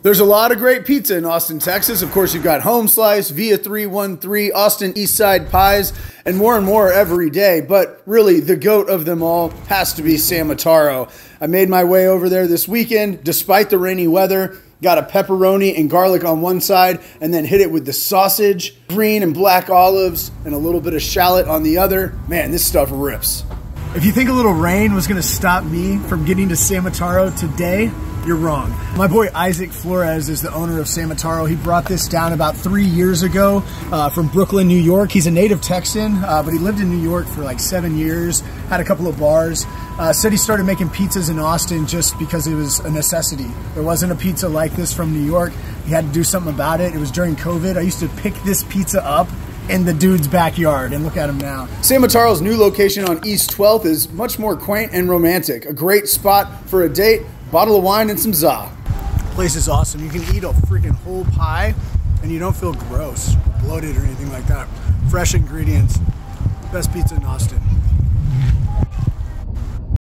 There's a lot of great pizza in Austin, Texas. Of course, you've got Home Slice, Via 313, Austin East Side Pies, and more and more every day. But really, the goat of them all has to be Sammataro. I made my way over there this weekend, despite the rainy weather. Got a pepperoni and garlic on one side, and then hit it with the sausage, green and black olives, and a little bit of shallot on the other. Man, this stuff rips. If you think a little rain was going to stop me from getting to Sammataro today, you're wrong. My boy Isaac Flores is the owner of Sammataro. He brought this down about three years ago uh, from Brooklyn, New York. He's a native Texan, uh, but he lived in New York for like seven years, had a couple of bars. Uh, said he started making pizzas in Austin just because it was a necessity. There wasn't a pizza like this from New York. He had to do something about it. It was during COVID. I used to pick this pizza up in the dude's backyard, and look at him now. Sammataro's new location on East 12th is much more quaint and romantic. A great spot for a date, bottle of wine, and some za. Place is awesome. You can eat a freaking whole pie, and you don't feel gross, bloated, or anything like that. Fresh ingredients. Best pizza in Austin.